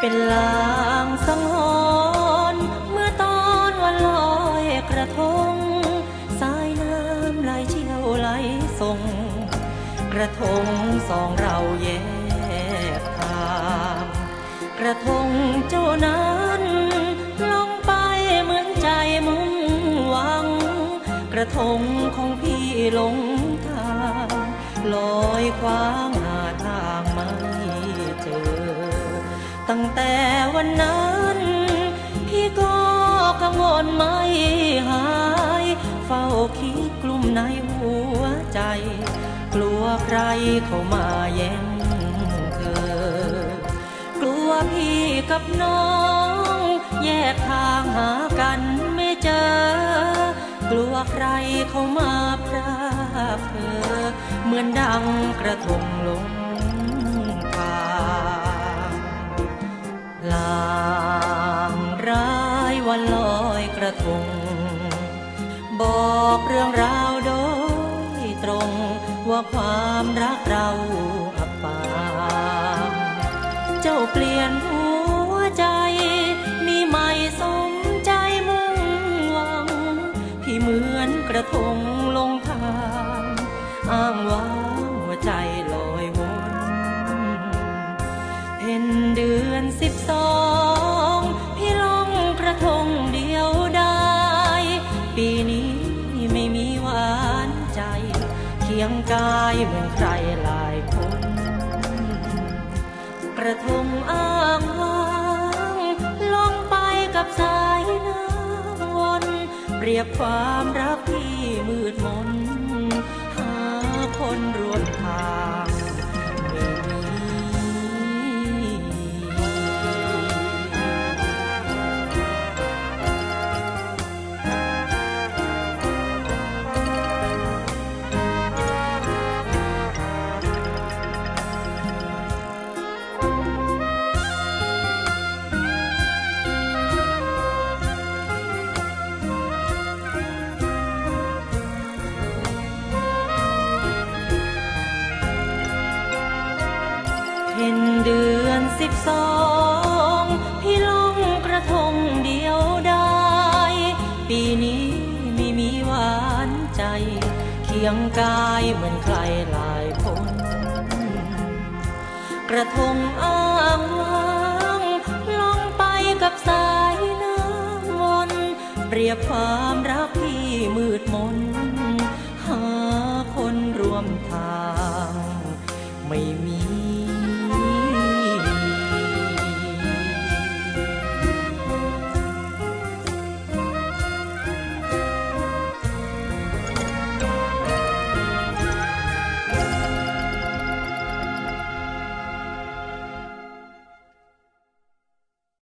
เป็นลางสังหรณ์เมื่อตอนวันลอยกระทง สายน้ำไหลเชี่ยวไหลส่ง กระทงสองเราแยกทางกระทงเจ้านั้นลงไปเหมือนใจมุ่งหวัง กระทงของพี่หลงทางลอยคว้างหาทาง ตั้งแต่วันนั้น พี่ก็กังวลไม่หาย เฝ้าคิดกลุ่มในหัวใจ กลัวใครเข้ามาแย่งเธอกลัวพี่กับน้อง แยกทางหากันไม่เจอกลัวใครเข้ามาพรากเธอ เหมือนดังกระทงลงทาง ระทงบอกเรื่องราวโดยตรงว่าความรักเราอับปางเจ้าเปลี่ยนหัวใจ มีใหม่สมใจมุ่งหวังพี่เหมือนกระทงลงทางอ้างว้า เคียงกายเหมือนใครหลายคน กระทงอ้างว้างลงไปกับสายน้ำวนเปรียบความรักที่ เดือนสิบสองพี่ลงกระทงเดียวได้ ปีนี้ไม่มีหวานใจ เคียงกายเหมือนใครหลายคน กระทงอ้างว้างลงไปกับสายน้ำวนเปรียบความรักที่มืดมน หาคนร่วมทาง